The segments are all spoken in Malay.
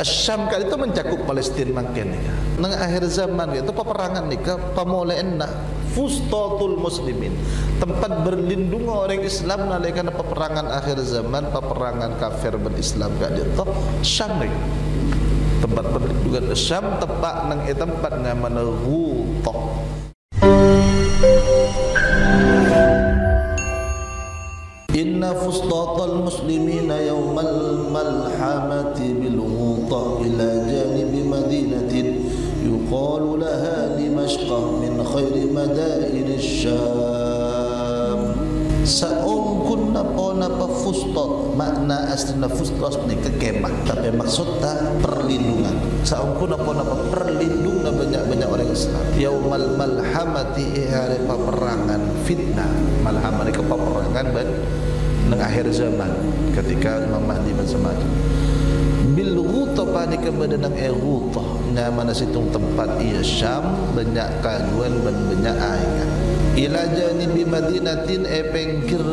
Syam kali itu mencakup Palestina makin ni. Nang akhir zaman itu peperangan ni ke pemulaan nak fustatul muslimin. Tempat berlindung orang Islam nalaikan peperangan akhir zaman peperangan kafir berislam kat dia tu Syam ni. Tempat berlindungan Syam tempat nang eh tempat nama Ghuta Malhamati bil ghuta ila janibi madinatin yuqalu laha dimashqa min khairi madain syam Saum kunna pona pa fustat makna aslina fustat ni kekemah tapi maksudnya perlindungan. Saum kunna pona pa perlindungan banyak-banyak orang Islam. yaumal malhamati hari peperangan fitnah. malhamah ni kepeperangan ben nang akhir zaman ketika Imam Mahdi macam-macam bil ghuta pani kepada nang e ghuta nama situng tempat ia Syam banyak kaguan dan banyak air. Ila janibi madinatin e pengkir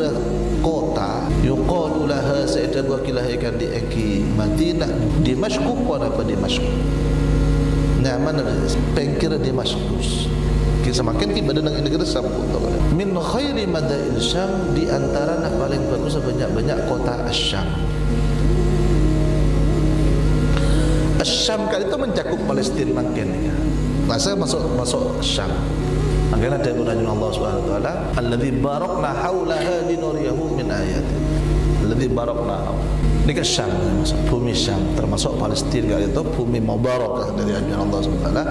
kota yuqalu laha sa'ida gua kilahikan di eki Madinah di Mashku apa di Mashku nama pengkir di Mashkus semakin tiba dengan negeri sambut min khairi madain syam di antara nak paling bagus banyak-banyak kota asyam asyam kali itu mencakup Palestina makin ya. masa masuk masuk Syam Akhirnya ada gunanya Allah Subhanahu wa taala, "Alladzi barakna haulaha linuriyahu min ayati." Alladzi barakna ini ke Syam bumi Syam termasuk Palestina kali itu bumi mubarakah dari ajaran Allah Subhanahu.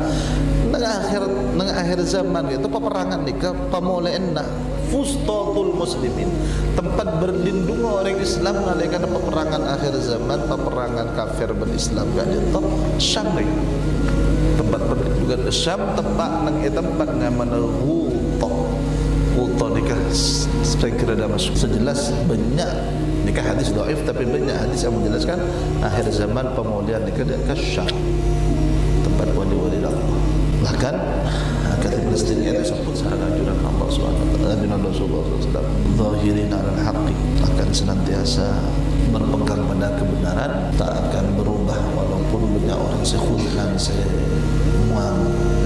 Nang akhir nang akhir zaman itu peperangan ni ke pemulaan fustatul muslimin tempat berlindung orang Islam nalaikan peperangan akhir zaman peperangan kafir dan Islam kan itu Syam ni tempat berlindungan Syam tempat nang eh tempat Ghuta Ghuta nikah. Saya kira dah masuk. Sejelas banyak nikah hadis doif tapi banyak hadis yang menjelaskan akhir zaman pemulihan nikah ke Syam tempat wali-wali Allah bahkan kata Palestin ini sebut sahaja ajuran Allah SWT ajuran Rasulullah SAW zahirin ala haqqi. Akan senantiasa berpegang pada kebenaran tak akan berubah. Walaupun banyak orang sekhulkan semuanya